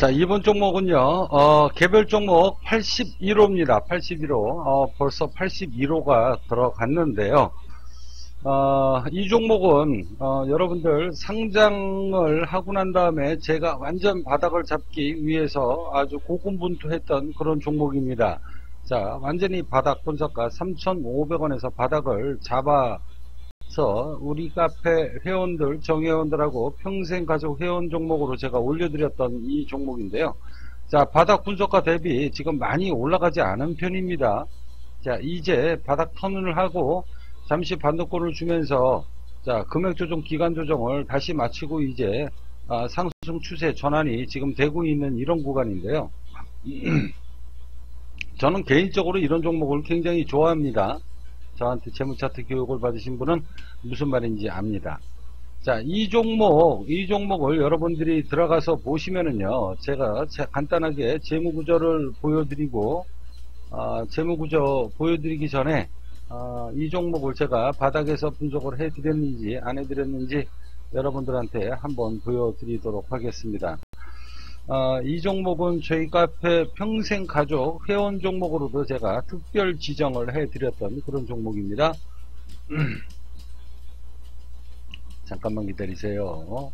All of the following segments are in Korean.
자, 이번 종목은요, 어, 개별 종목 81호입니다. 81호. 어, 벌써 81호가 들어갔는데요. 어, 이 종목은, 어, 여러분들 상장을 하고 난 다음에 제가 완전 바닥을 잡기 위해서 아주 고군분투했던 그런 종목입니다. 자, 완전히 바닥 분석가 3,500원에서 바닥을 잡아 서 우리 카페 회원들, 정회원들하고 평생 가족 회원 종목으로 제가 올려드렸던 이 종목인데요. 자, 바닥 분석가 대비 지금 많이 올라가지 않은 편입니다. 자, 이제 바닥 턴을 하고 잠시 반도권을 주면서 자, 금액 조정, 기간 조정을 다시 마치고 이제 아, 상승 추세 전환이 지금 되고 있는 이런 구간인데요. 저는 개인적으로 이런 종목을 굉장히 좋아합니다. 저한테 재무차트 교육을 받으신 분은 무슨 말인지 압니다. 자, 이 종목, 이 종목을 여러분들이 들어가서 보시면은요, 제가 간단하게 재무구조를 보여드리고, 어, 재무구조 보여드리기 전에, 어, 이 종목을 제가 바닥에서 분석을 해드렸는지, 안 해드렸는지, 여러분들한테 한번 보여드리도록 하겠습니다. 어, 이 종목은 저희 카페 평생 가족 회원 종목으로도 제가 특별 지정을 해드렸던 그런 종목입니다. 잠깐만 기다리세요.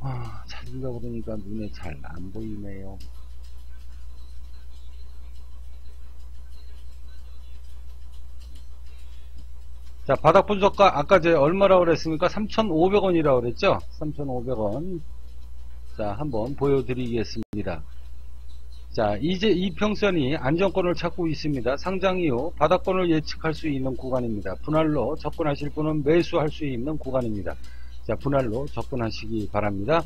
아, 찾으려고 그러니까 눈에 잘 안 보이네요. 자, 바닥 분석가 아까 제 얼마라고 그랬습니까? 3,500원이라고 그랬죠? 3,500원. 자, 한번 보여드리겠습니다. 자, 이제 이 평선이 안정권을 찾고 있습니다. 상장 이후 바닥권을 예측할 수 있는 구간입니다. 분할로 접근하실 분은 매수할 수 있는 구간입니다. 자, 분할로 접근하시기 바랍니다.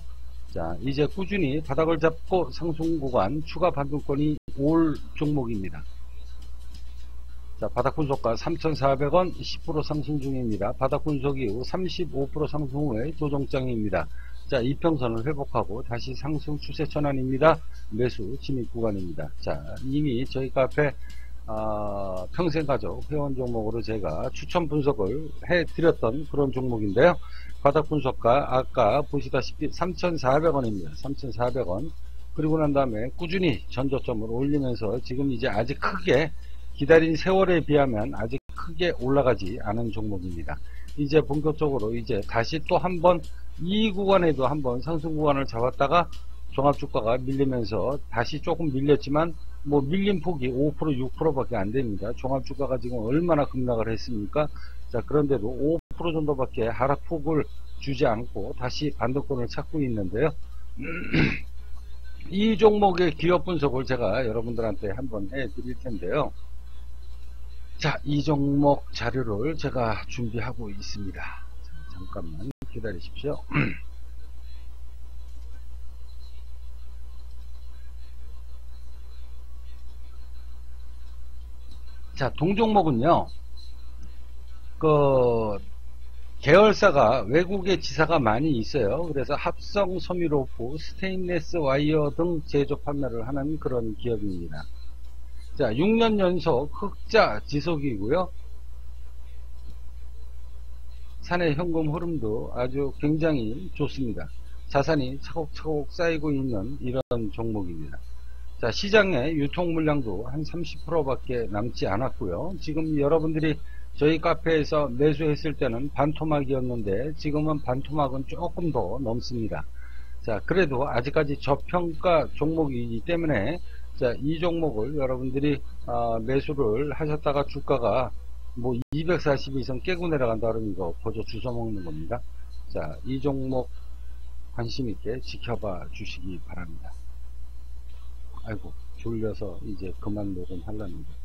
자, 이제 꾸준히 바닥을 잡고 상승 구간 추가 반등권이 올 종목입니다. 자, 바닥 분석가 3,400원 10% 상승 중입니다. 바닥 분석 이후 35% 상승 후에 조정장입니다. 자, 이평선을 회복하고 다시 상승 추세 전환입니다. 매수 진입 구간입니다. 자, 이미 저희 카페 어, 평생가족 회원 종목으로 제가 추천 분석을 해드렸던 그런 종목인데요. 바닥 분석가 아까 보시다시피 3,400원입니다. 3,400원. 그리고 난 다음에 꾸준히 전저점을 올리면서 지금 이제 아직 크게 기다린 세월에 비하면 아직 크게 올라가지 않은 종목입니다. 이제 본격적으로 이제 다시 또 한번 이 구간에도 한번 상승 구간을 잡았다가 종합주가가 밀리면서 다시 조금 밀렸지만 뭐 밀린 폭이 5% 6%밖에 안 됩니다. 종합주가가 지금 얼마나 급락을 했습니까? 자 그런데도 5% 정도밖에 하락폭을 주지 않고 다시 반도권을 찾고 있는데요. 이 종목의 기업 분석을 제가 여러분들한테 한번 해 드릴 텐데요. 자, 이 종목 자료를 제가 준비하고 있습니다. 자, 잠깐만 기다리십시오. 자, 동종목은요, 그, 계열사가 외국의 지사가 많이 있어요. 그래서 합성 섬유로프, 스테인레스 와이어 등 제조 판매를 하는 그런 기업입니다. 자, 6년 연속 흑자 지속이고요. 사내 현금 흐름도 아주 굉장히 좋습니다. 자산이 차곡차곡 쌓이고 있는 이런 종목입니다. 자, 시장의 유통 물량도 한 30%밖에 남지 않았고요. 지금 여러분들이 저희 카페에서 매수했을 때는 반토막이었는데 지금은 반토막은 조금 더 넘습니다. 자, 그래도 아직까지 저평가 종목이기 때문에 자, 이 종목을 여러분들이 아, 매수를 하셨다가 주가가 뭐 240 이상 깨고 내려간다 그러면 이거 보조 주워 먹는 겁니다. 자, 이 종목 관심 있게 지켜봐 주시기 바랍니다. 아이고, 졸려서 이제 그만 녹음하려는데.